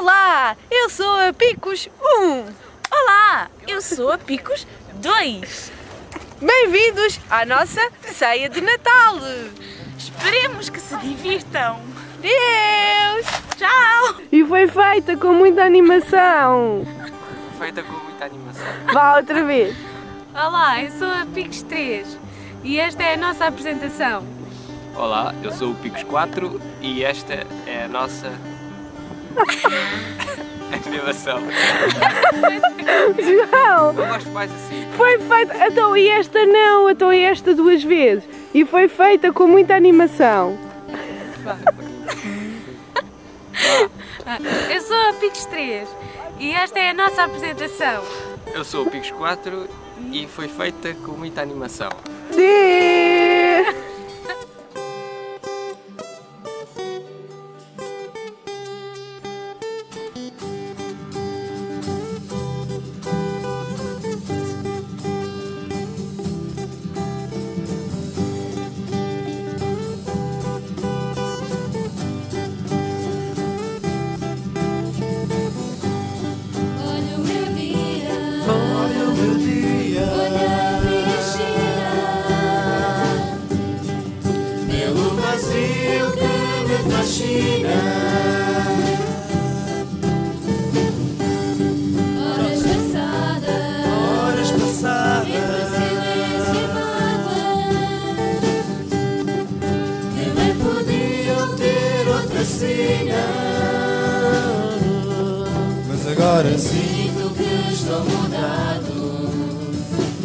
Olá, eu sou a Picos 1. Olá, eu sou a Picos 2. Bem-vindos à nossa ceia de Natal. Esperemos que se divirtam. Deus! Tchau! E foi feita com muita animação. Feita com muita animação. Vá outra vez. Olá, eu sou a Picos 3 e esta é a nossa apresentação. Olá, eu sou o Picos 4 e esta é a nossa animação. João, Eu gosto mais assim. foi feita. Então, e esta não? Então, e esta duas vezes? E foi feita com muita animação. Eu sou a Picos 3 e esta é a nossa apresentação. Eu sou o Picos 4 e foi feita com muita animação. Mas agora sinto que estou mudado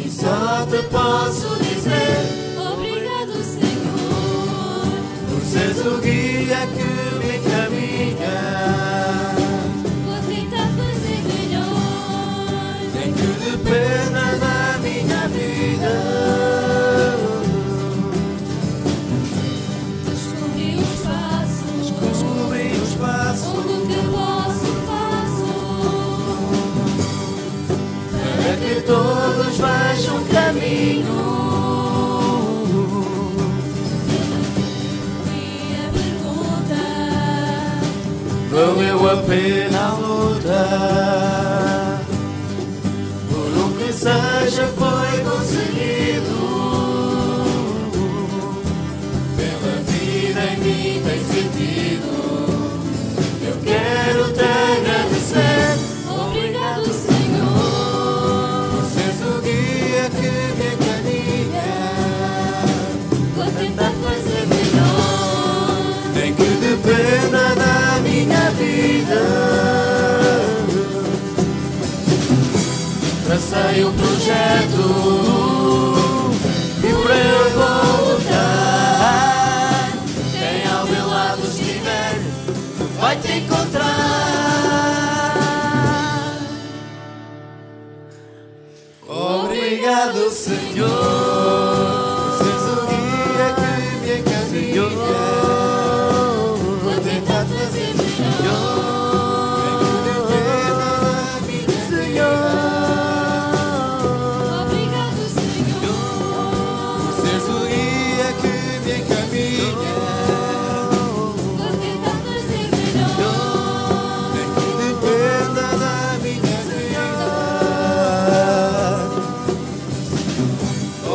e só te posso dizer obrigado Senhor, por seres o guia que me encaminha. vou tentar fazer melhor. Nem que dependa da minha vida. Valeu a pena a luta. Por o que seja foi conseguido. Tracei um projeto e por ele vou lutar. Quem ao meu lado estiver vai te encontrar. Obrigado, Senhor.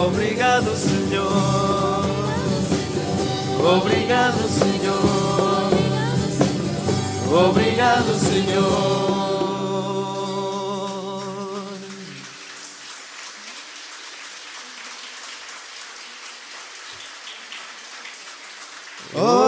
Obrigado, Senhor. Obrigado, Senhor. Obrigado, Senhor. Oh,